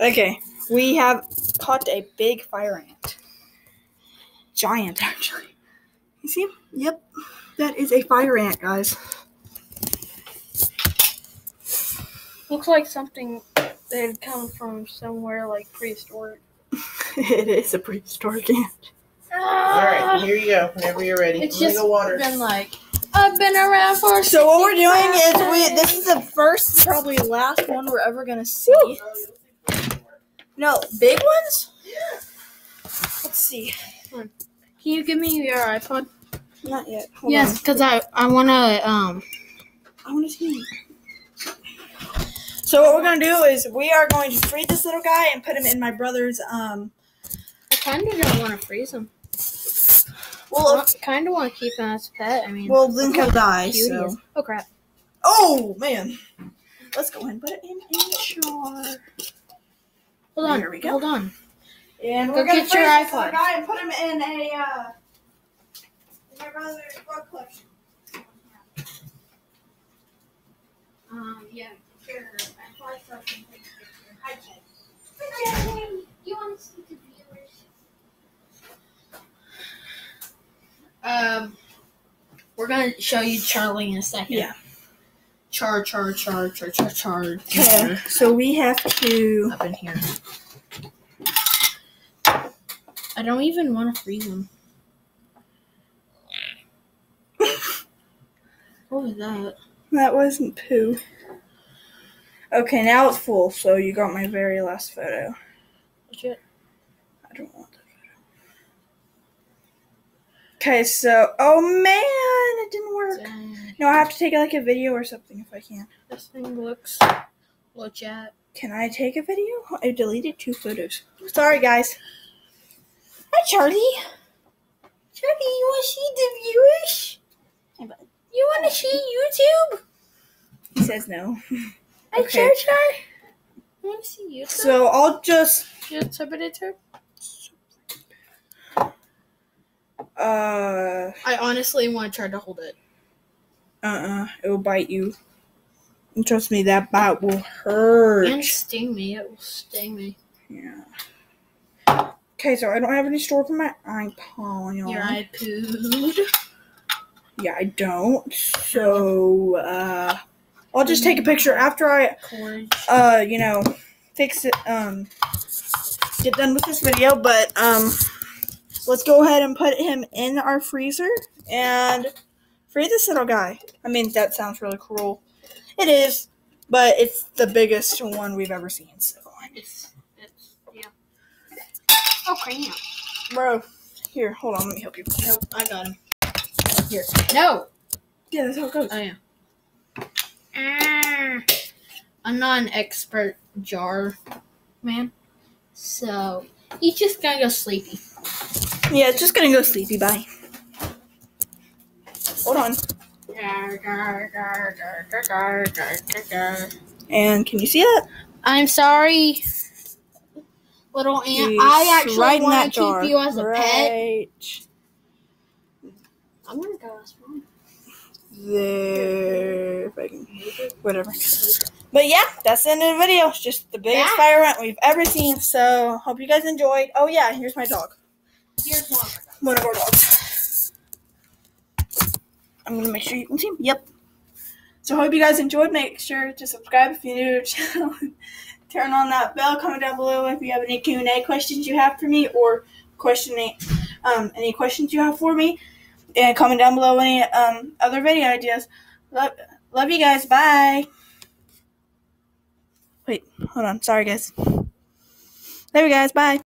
Okay, we have caught a big fire ant. Giant, actually. You see him? Yep. That is a fire ant, guys. Looks like something that had come from somewhere like prehistoric. it is a prehistoric ant. All right, here you go. Whenever you're ready. It's I'm gonna just go water. been like I've been around for. So what we're doing is we this is the first, probably last one we're ever gonna see. No, big ones? Yeah. Let's see. Can you give me your iPod? Not yet. Hold yes, because I I wanna um. I want to see. So what we're gonna do is we are going to free this little guy and put him in my brother's um. I kind of don't want to freeze him. Well, I kind of want to keep him as a pet. I mean, well, then he'll die. So. Oh crap! Oh man. Let's go ahead and put it in a jar. Hold on. Here we go. Hold on. And Go we're gonna get your this iPod. little guy and put him in a uh. My brother's book collection. Um. Yeah. Sure. I probably something. Hi, Jay. You want to speak to viewers? Um, we're gonna show you Charlie in a second. Yeah. Char, char, char, char, char, char. Okay. So we have to. Up in here. I don't even want to freeze them. what was that? That wasn't poo. Okay, now it's full. So you got my very last photo. Legit. I don't want that photo. Okay, so oh man, it didn't work. Dang. No, I have to take like a video or something if I can. This thing looks legit. Can I take a video? I deleted two photos. Sorry, guys. Hi, Charlie. Charlie, you want to see the viewers? Hey, bud. You want to see YouTube? He says no. Hey, Okay. Char Char. You want to see YouTube? So I'll just bit uh I honestly want to try to hold it. Uh uh it will bite you. And trust me, that bite will hurt. And sting me. It will sting me. Yeah. Okay, so I don't have any store for my iPod. Your eye pooed. Yeah, I don't. So uh I'll just take a picture after I uh, you know, fix it, um, get done with this video, but, um, let's go ahead and put him in our freezer and free this little guy. I mean, that sounds really cruel. It is, but it's the biggest one we've ever seen, so. It's, it's, yeah. Oh, crap. Bro, here, hold on, let me help you. Nope, I got him. Here. No! Yeah, that's how it goes. Oh, yeah. Ah. I'm not an expert jar man. So, he's just gonna go sleepy. Yeah, it's just gonna go sleepy, bye. Hold on. And can you see it? I'm sorry, little ant. He's I actually right want to keep you as a pet. right I'm gonna go as one. there. If I can, whatever. But yeah, that's the end of the video. It's just the biggest Yeah. fire ant we've ever seen. So hope you guys enjoyed. Oh yeah, here's my dog. Here's one. One of our dogs. I'm gonna make sure you can see. Yep. So I hope you guys enjoyed. Make sure to subscribe if you're new to the channel. Turn on that bell. Comment down below if you have any Q and A questions you have for me, or questioning um, any questions you have for me, and comment down below any um, other video ideas. Love, love you guys. Bye. Wait, hold on. Sorry, guys. Love you guys. Bye.